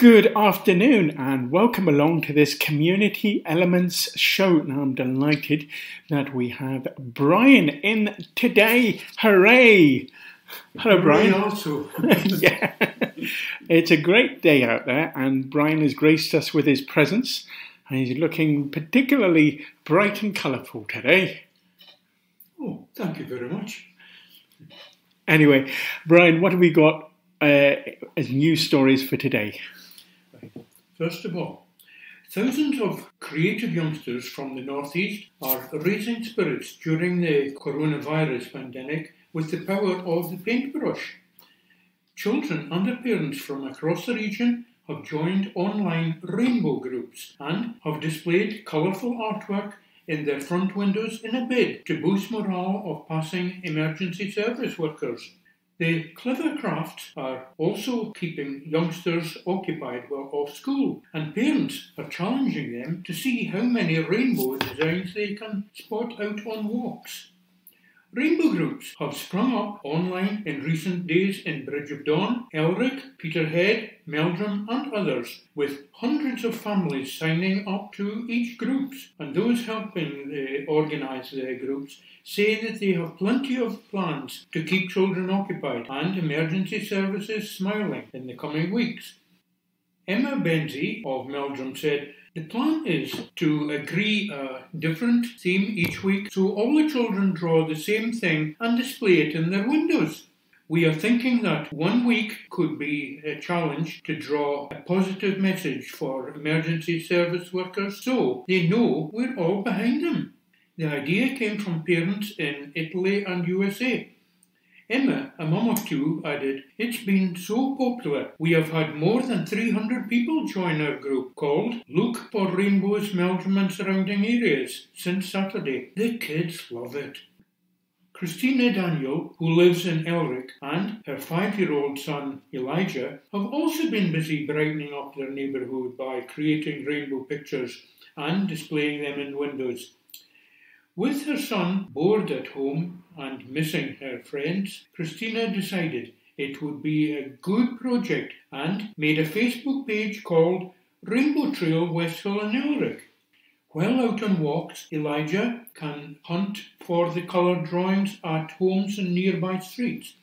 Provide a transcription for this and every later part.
Good afternoon and welcome along to this Community Elements show. Now, I'm delighted that we have Brian in today. Hooray! Hello, Brian. also. yeah, it's a great day out there, and Brian has graced us with his presence, and he's looking particularly bright and colourful today. Oh, thank you very much. Anyway, Brian, what have we got uh, as news stories for today? First of all, thousands of creative youngsters from the Northeast are raising spirits during the coronavirus pandemic with the power of the paintbrush. Children and their parents from across the region have joined online rainbow groups and have displayed colourful artwork in their front windows in a bid to boost morale of passing emergency service workers. The clever crafts are also keeping youngsters occupied while off school, and parents are challenging them to see how many rainbow designs they can spot out on walks. Rainbow groups have sprung up online in recent days in Bridge of Don, Elrick, Peterhead, Meldrum, and others, with hundreds of families signing up to each groups. And those helping uh, organise their groups say that they have plenty of plans to keep children occupied and emergency services smiling in the coming weeks. Emma Benzie of Meldrum said, the plan is to agree a different theme each week so all the children draw the same thing and display it in their windows. We are thinking that one week could be a challenge to draw a positive message for emergency service workers so they know we're all behind them. The idea came from parents in Italy and USA. Emma, a mum of two, added, It's been so popular. We have had more than 300 people join our group called Look for Rainbows Meldrum and surrounding areas since Saturday. The kids love it. Christina Daniel, who lives in Elrick, and her five year old son Elijah have also been busy brightening up their neighbourhood by creating rainbow pictures and displaying them in windows. With her son bored at home and missing her friends, Christina decided it would be a good project and made a Facebook page called Rainbow Trail Westhill and Elrick. While out on walks, Elijah can hunt for the coloured drawings at homes and nearby streets.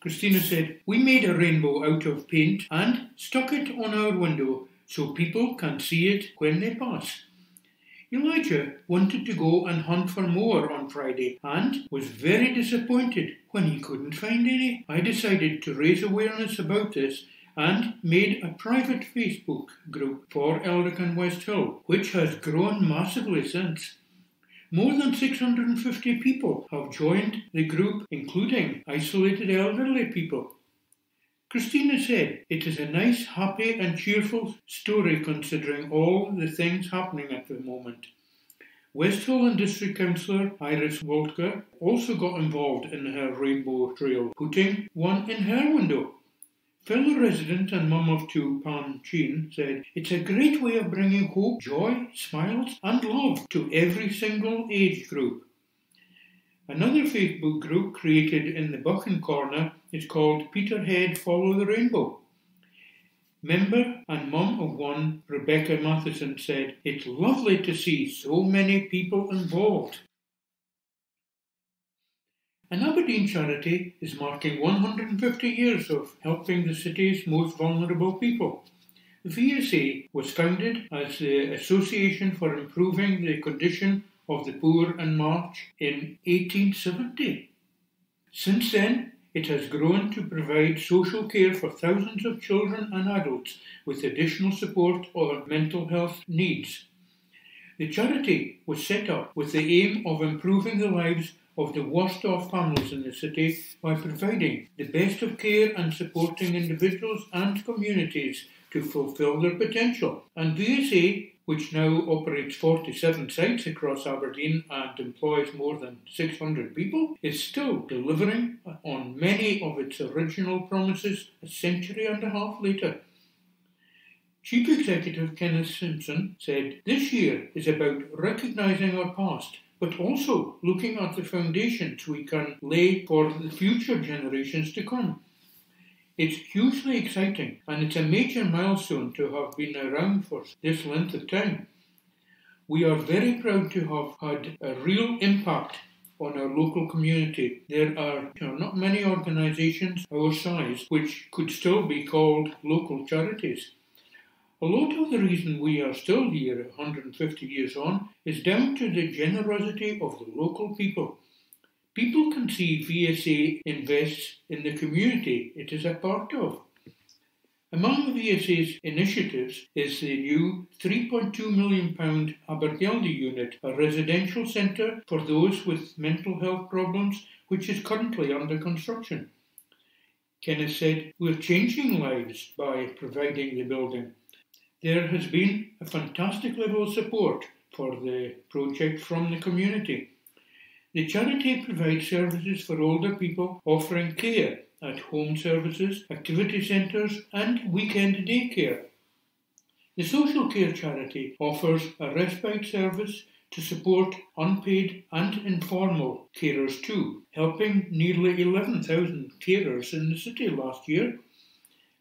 Christina said, We made a rainbow out of paint and stuck it on our window so people can see it when they pass. Elijah wanted to go and hunt for more on Friday and was very disappointed when he couldn't find any. I decided to raise awareness about this and made a private Facebook group for Elrick and Westhill, which has grown massively since. More than 650 people have joined the group, including isolated elderly people. Christina said, It is a nice, happy, and cheerful story considering all the things happening at the moment. Westhill and District Councillor Iris Walker also got involved in her Rainbow Trail, putting one in her window. Fellow resident and mum of two, Pam Chin, said, It's a great way of bringing hope, joy, smiles, and love to every single age group. Another Facebook group created in the Buchan Corner is called Peterhead Follow the Rainbow. Member and mum of one, Rebecca Matheson, said, It's lovely to see so many people involved. An Aberdeen charity is marking 150 years of helping the city's most vulnerable people. The VSA was founded as the Association for Improving the Condition of the Poor and March in 1870. Since then, it has grown to provide social care for thousands of children and adults with additional support or mental health needs. The charity was set up with the aim of improving the lives of the worst off families in the city by providing the best of care and supporting individuals and communities to fulfil their potential. And VSA which now operates 47 sites across Aberdeen and employs more than 600 people, is still delivering on many of its original promises a century and a half later. Chief Executive Kenneth Simpson said, This year is about recognising our past, but also looking at the foundations we can lay for the future generations to come. It's hugely exciting and it's a major milestone to have been around for this length of time. We are very proud to have had a real impact on our local community. There are you know, not many organisations our size which could still be called local charities. A lot of the reason we are still here 150 years on is down to the generosity of the local people. People can see VSA invests in the community it is a part of. Among VSA's initiatives is the new £3.2 million Abergeldy unit, a residential centre for those with mental health problems, which is currently under construction. Kenneth said, We're changing lives by providing the building. There has been a fantastic level of support for the project from the community. The charity provides services for older people, offering care at home services, activity centres, and weekend daycare. The social care charity offers a respite service to support unpaid and informal carers too, helping nearly 11,000 carers in the city last year.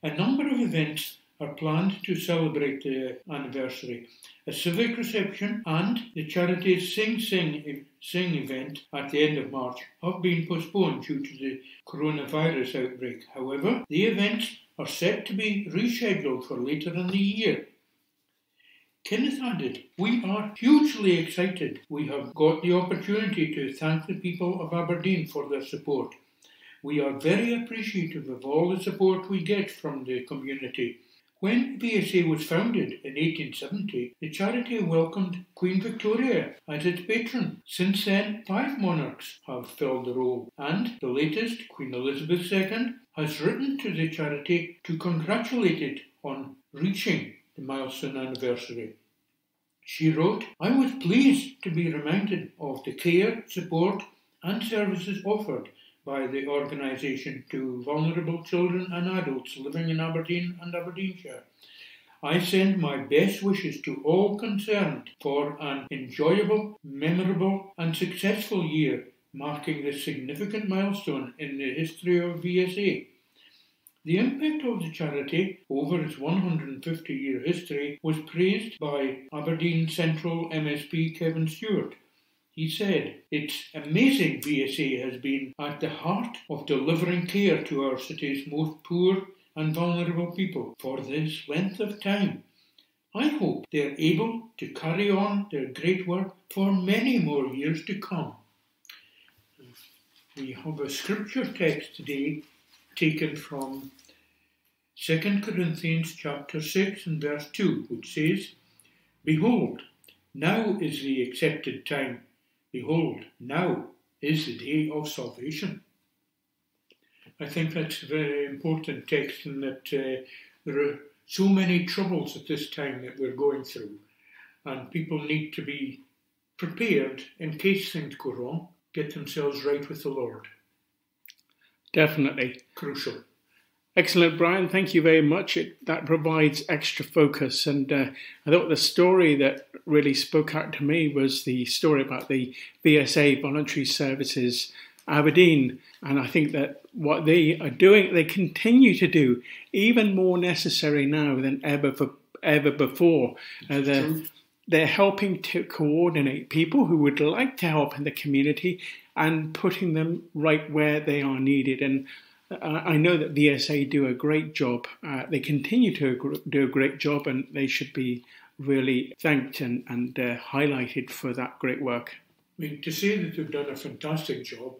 A number of events are planned to celebrate the anniversary. A civic reception and the charity's Sing Sing Sing event at the end of March have been postponed due to the coronavirus outbreak. However, the events are set to be rescheduled for later in the year. Kenneth added, We are hugely excited we have got the opportunity to thank the people of Aberdeen for their support. We are very appreciative of all the support we get from the community when VSA was founded in 1870, the charity welcomed Queen Victoria as its patron. Since then, five monarchs have filled the role, and the latest, Queen Elizabeth II, has written to the charity to congratulate it on reaching the milestone anniversary. She wrote, I was pleased to be reminded of the care, support, and services offered by the organisation to vulnerable children and adults living in Aberdeen and Aberdeenshire. I send my best wishes to all concerned for an enjoyable, memorable, and successful year marking this significant milestone in the history of VSA. The impact of the charity over its 150 year history was praised by Aberdeen Central MSP Kevin Stewart. He said, It's amazing VSA has been at the heart of delivering care to our city's most poor and vulnerable people for this length of time. I hope they are able to carry on their great work for many more years to come. We have a scripture text today taken from 2 Corinthians chapter 6 and verse 2, which says, Behold, now is the accepted time Behold, now is the day of salvation. I think that's a very important text in that uh, there are so many troubles at this time that we're going through, and people need to be prepared in case things go wrong, get themselves right with the Lord. Definitely. Crucial. Excellent, Brian. Thank you very much. It, that provides extra focus. And uh, I thought the story that really spoke out to me was the story about the VSA Voluntary Services Aberdeen. And I think that what they are doing, they continue to do, even more necessary now than ever for, ever before. Uh, they're, they're helping to coordinate people who would like to help in the community and putting them right where they are needed. And I know that the SA do a great job. Uh, they continue to do a great job, and they should be really thanked and, and uh, highlighted for that great work. I mean, to say that they've done a fantastic job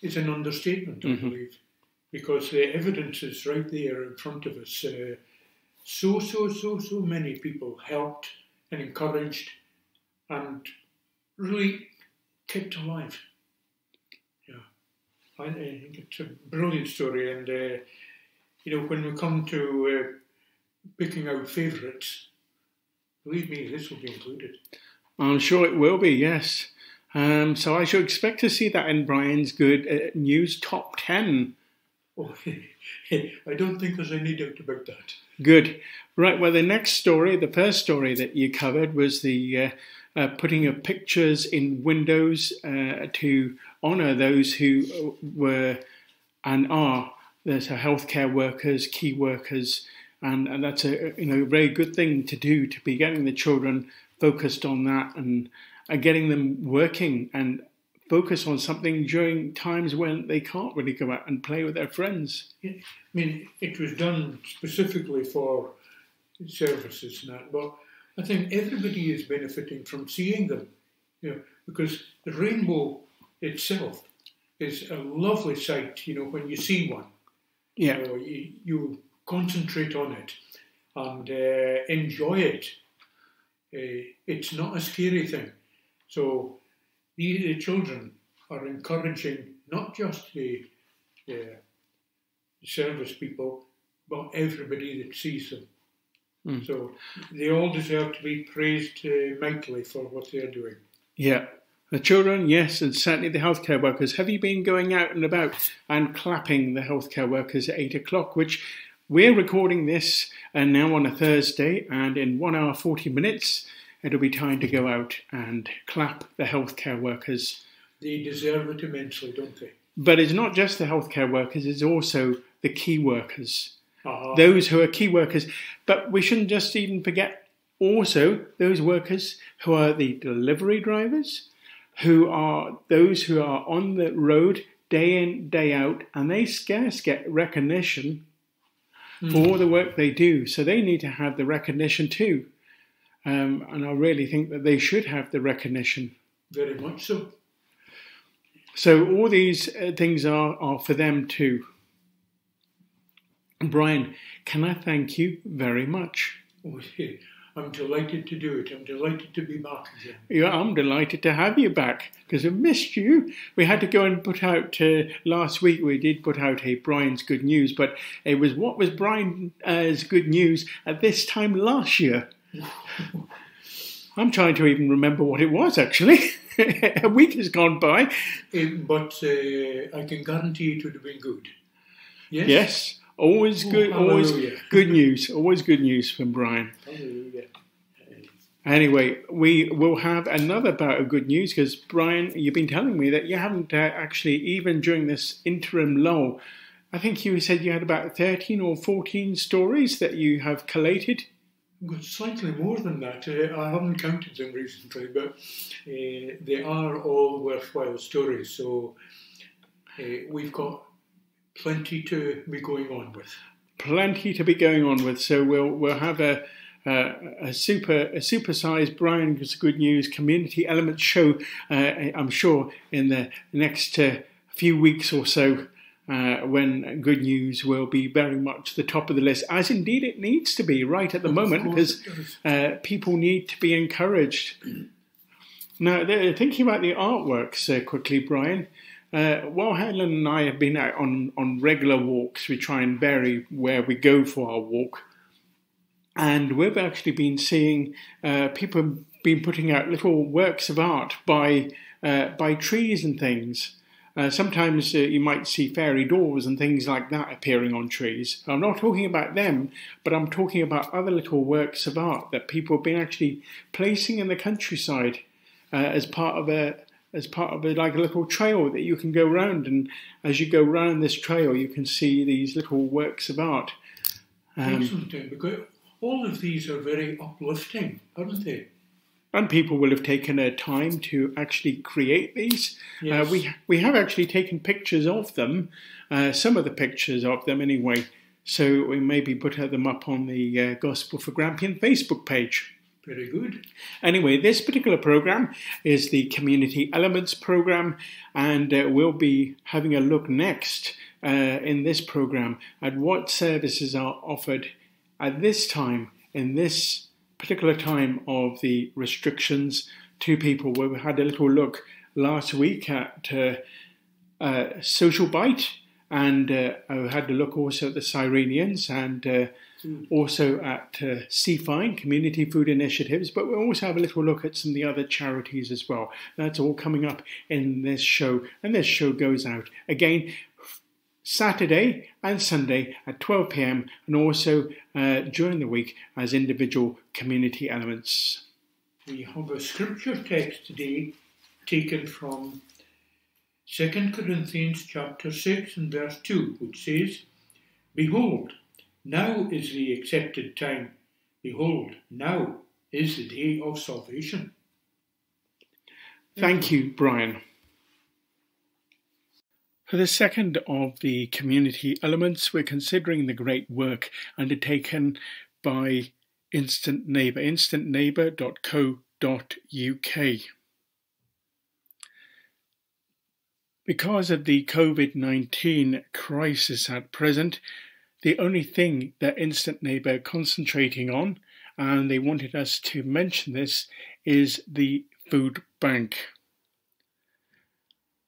is an understatement, I mm-hmm. believe, because the evidence is right there in front of us. Uh, so, so, so, so many people helped and encouraged and really kept alive. I think it's a brilliant story, and uh, you know when we come to uh, picking out favourites, believe me, this will be included. I'm sure it will be. Yes. Um, so I should expect to see that in Brian's good uh, news top ten. Oh, I don't think there's any doubt about that. Good. Right. Well, the next story, the first story that you covered, was the uh, uh, putting of pictures in windows uh, to honour those who uh, were and are there's healthcare workers, key workers, and, and that's a you know very good thing to do to be getting the children focused on that and, and getting them working and focus on something during times when they can't really go out and play with their friends. I mean, it was done specifically for services and that, but I think everybody is benefiting from seeing them, you know, because the rainbow itself is a lovely sight, you know, when you see one. Yeah. You, know, you, you concentrate on it and uh, enjoy it. Uh, it's not a scary thing. So the, the children are encouraging not just the, the service people, but everybody that sees them. Mm. So they all deserve to be praised uh, mightily for what they're doing. Yeah. The children, yes, and certainly the healthcare workers. Have you been going out and about and clapping the healthcare workers at eight o'clock, which we're recording this and now on a Thursday, and in one hour, 40 minutes, it'll be time to go out and clap the healthcare workers. They deserve it immensely, don't they? But it's not just the healthcare workers, it's also the key workers. Uh-huh. Those who are key workers. But we shouldn't just even forget also those workers who are the delivery drivers, who are those who are on the road day in, day out, and they scarce get recognition mm. for the work they do. So they need to have the recognition too. Um, and I really think that they should have the recognition. Very much so. So all these uh, things are, are for them too. Brian, can I thank you very much? Oh, I'm delighted to do it. I'm delighted to be back again. Yeah, I'm delighted to have you back because I missed you. We had to go and put out uh, last week. We did put out a Brian's good news, but it was what was Brian's good news at this time last year. I'm trying to even remember what it was actually. a week has gone by. Um, but uh, I can guarantee it would have been good. Yes. Yes. Always good. Ooh, always good news. Always good news from Brian. Hallelujah. Anyway, we will have another bout of good news because Brian, you've been telling me that you haven't uh, actually even during this interim lull. I think you said you had about thirteen or fourteen stories that you have collated slightly more than that. Uh, I haven't counted them recently, but uh, they are all worthwhile stories. So uh, we've got plenty to be going on with. Plenty to be going on with. So we'll we'll have a. a super a supersized Brian's Good News community element show. Uh, I'm sure in the next uh, few weeks or so, uh, when good news will be very much the top of the list, as indeed it needs to be right at the moment, because uh, people need to be encouraged. Now, thinking about the artworks uh, quickly, Brian. Uh, while Helen and I have been out on, on regular walks, we try and vary where we go for our walk. And we've actually been seeing uh, people been putting out little works of art by uh, by trees and things. Uh, sometimes uh, you might see fairy doors and things like that appearing on trees. I'm not talking about them, but I'm talking about other little works of art that people have been actually placing in the countryside uh, as part of a as part of a, like a little trail that you can go round. And as you go round this trail, you can see these little works of art. Um, all of these are very uplifting, aren't they? and people will have taken a time to actually create these. Uh, yes. Uh, we we have actually taken pictures of them, uh, some of the pictures of them anyway. So we maybe put them up on the uh, Gospel for Grampian Facebook page. Very good. Anyway, this particular program is the Community Elements program, and uh, we'll be having a look next uh, in this program at what services are offered at this time in this particular time of the restrictions to people. where We had a little look last week at uh, uh, Social Bite, and uh, I had a look also at the Cyrenians and mm. also at uh, CFINE, Community Food Initiatives, but we'll also have a little look at some of the other charities as well. That's all coming up in this show, and this show goes out again Saturday and Sunday at 12 pm, and also uh, during the week as individual community elements. We have a scripture text today taken from 2 Corinthians chapter 6 and verse 2, which says, Behold, now is the accepted time. Behold, now is the day of salvation. Thank you, Brian. For the second of the community elements, we're considering the great work undertaken by Instant Neighbour, instantneighbour.co.uk. Because of the COVID 19 crisis at present, the only thing that Instant Neighbour concentrating on, and they wanted us to mention this, is the food bank.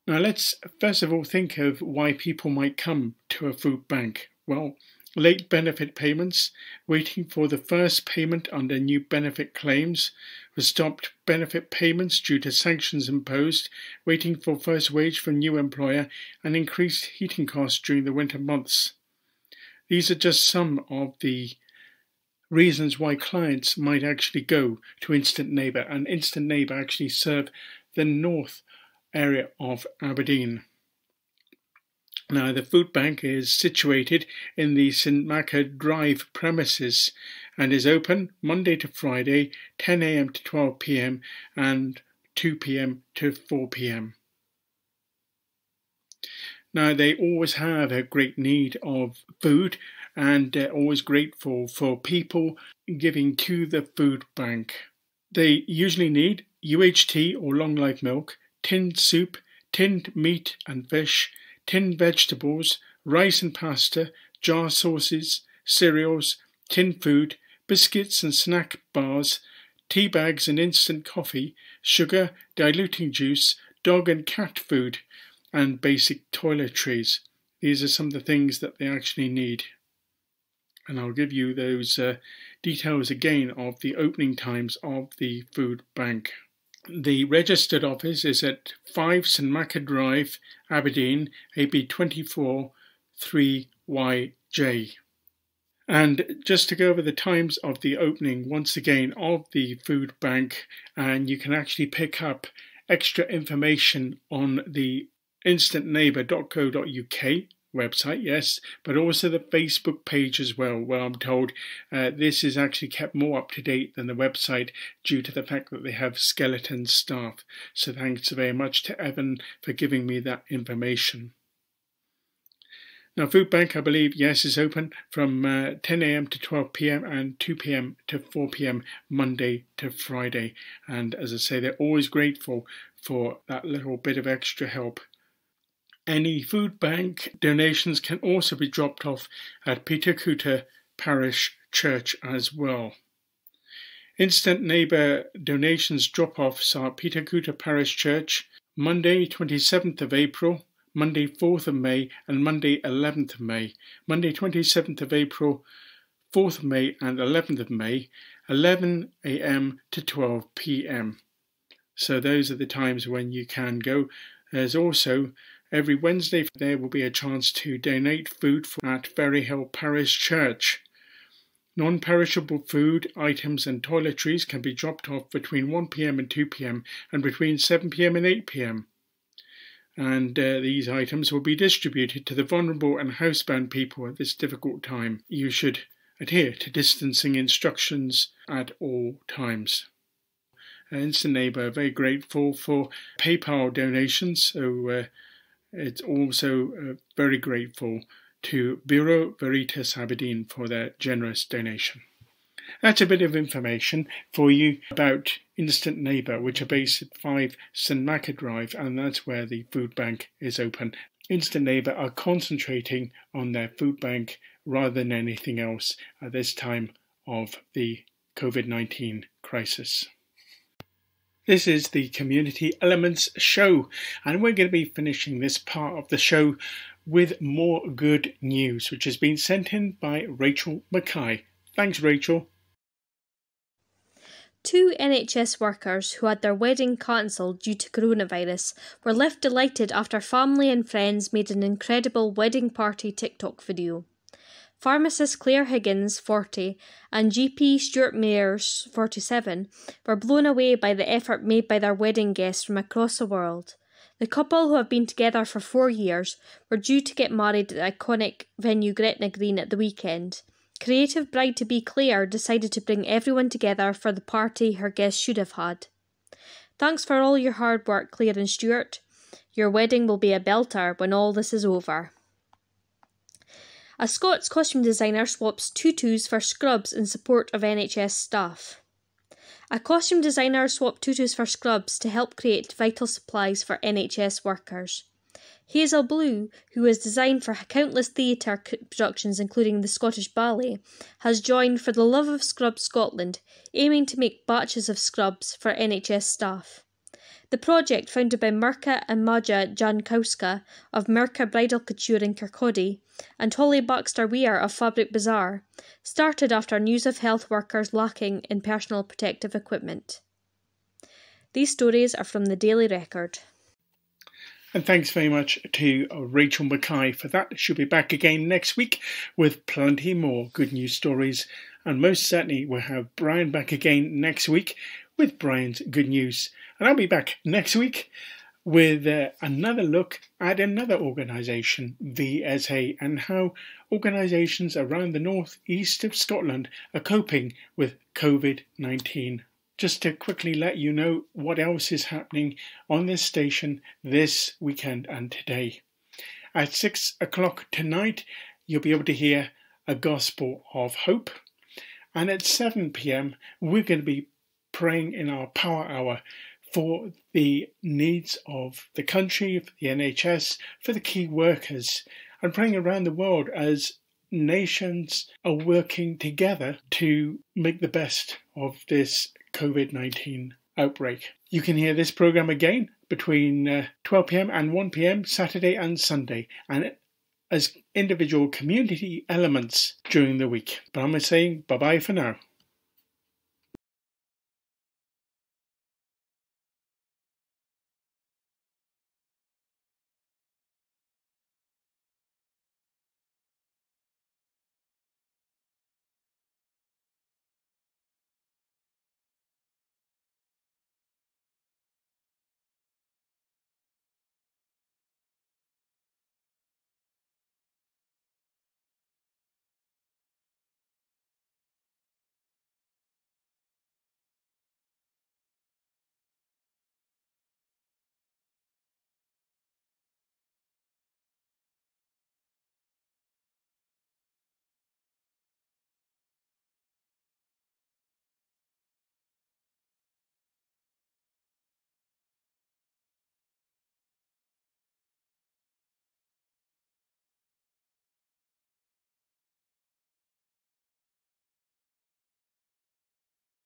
Now, let's first of all think of why people might come to a food bank. Well, late benefit payments, waiting for the first payment under new benefit claims, stopped benefit payments due to sanctions imposed, waiting for first wage from new employer, and increased heating costs during the winter months. These are just some of the reasons why clients might actually go to Instant Neighbour, and Instant Neighbour actually serve the north area of Aberdeen. Now, the food bank is situated in the St Machar Drive premises and is open Monday to Friday, 10 a.m. to 12 p.m. and 2 p.m. to 4 p.m. Now, they always have a great need of food and they're always grateful for people giving to the food bank. They usually need UHT or long life milk, tinned soup, tinned meat and fish, tinned vegetables, rice and pasta, jar sauces, cereals, tinned food, biscuits and snack bars, tea bags and instant coffee, sugar, diluting juice, dog and cat food, and basic toiletries. These are some of the things that they actually need. And I'll give you those uh, details again of the opening times of the food bank. The registered office is at 5 St Machar Drive, Aberdeen, AB 24 3YJ. And just to go over the times of the opening once again of the food bank, and you can actually pick up extra information on the instantneighbour.co.uk website, yes, but also the Facebook page as well, where I'm told uh, this is actually kept more up to date than the website due to the fact that they have skeleton staff. So thanks very much to Evan for giving me that information. Now, Food Bank, I believe, yes, is open from uh, 10 a.m. to 12 p.m. and 2 p.m. to 4 p.m. Monday to Friday. And as I say, they're always grateful for that little bit of extra help any food bank donations can also be dropped off at Peterculter Parish Church as well. Instant Neighbour donations drop offs are Peterculter Parish Church, Monday 27th of April, Monday 4th of May, and Monday 11th of May. Monday 27th of April, 4th of May, and 11th of May, 11 a.m. to 12 p.m. So those are the times when you can go. There's also Every Wednesday, there will be a chance to donate food for at Ferryhill Parish Church. Non perishable food, items, and toiletries can be dropped off between 1pm and 2pm and between 7pm and 8pm. And uh, these items will be distributed to the vulnerable and housebound people at this difficult time. You should adhere to distancing instructions at all times. Instant Neighbour very grateful for PayPal donations, so uh, it's also uh, very grateful to Bureau Veritas Aberdeen for their generous donation. That's a bit of information for you about Instant Neighbour, which are based at 5 St Machar Drive, and that's where the food bank is open. Instant Neighbour are concentrating on their food bank rather than anything else at this time of the COVID 19 crisis. This is the Community Elements Show, and we're going to be finishing this part of the show with more good news, which has been sent in by Rachel McKay. Thanks, Rachel. Two NHS workers who had their wedding cancelled due to coronavirus were left delighted after family and friends made an incredible wedding party TikTok video. Pharmacist Claire Higgins, 40, and GP Stuart Mayers, 47, were blown away by the effort made by their wedding guests from across the world. The couple, who have been together for four years, were due to get married at the iconic venue Gretna Green at the weekend. Creative bride to be Claire decided to bring everyone together for the party her guests should have had. Thanks for all your hard work, Claire and Stuart. Your wedding will be a belter when all this is over. A Scots costume designer swaps tutus for scrubs in support of NHS staff. A costume designer swapped tutus for scrubs to help create vital supplies for NHS workers. Hazel Blue, who has designed for countless theatre productions including the Scottish Ballet, has joined for the Love of Scrubs Scotland, aiming to make batches of scrubs for NHS staff. The project, founded by Mirka and Maja Jankowska of Mirka Bridal Couture in Kirkcaldy and Holly Baxter Weir of Fabric Bazaar, started after news of health workers lacking in personal protective equipment. These stories are from the Daily Record. And thanks very much to uh, Rachel McKay for that. She'll be back again next week with plenty more good news stories. And most certainly, we'll have Brian back again next week with Brian's good news. And I'll be back next week with uh, another look at another organisation, VSA, and how organisations around the north east of Scotland are coping with COVID 19. Just to quickly let you know what else is happening on this station this weekend and today. At 6 o'clock tonight, you'll be able to hear a gospel of hope. And at 7 pm, we're going to be praying in our power hour for the needs of the country, for the NHS, for the key workers, and praying around the world as nations are working together to make the best of this COVID 19 outbreak. You can hear this program again between uh, 12 pm and 1 pm Saturday and Sunday, and as individual community elements during the week. But I'm saying bye bye for now.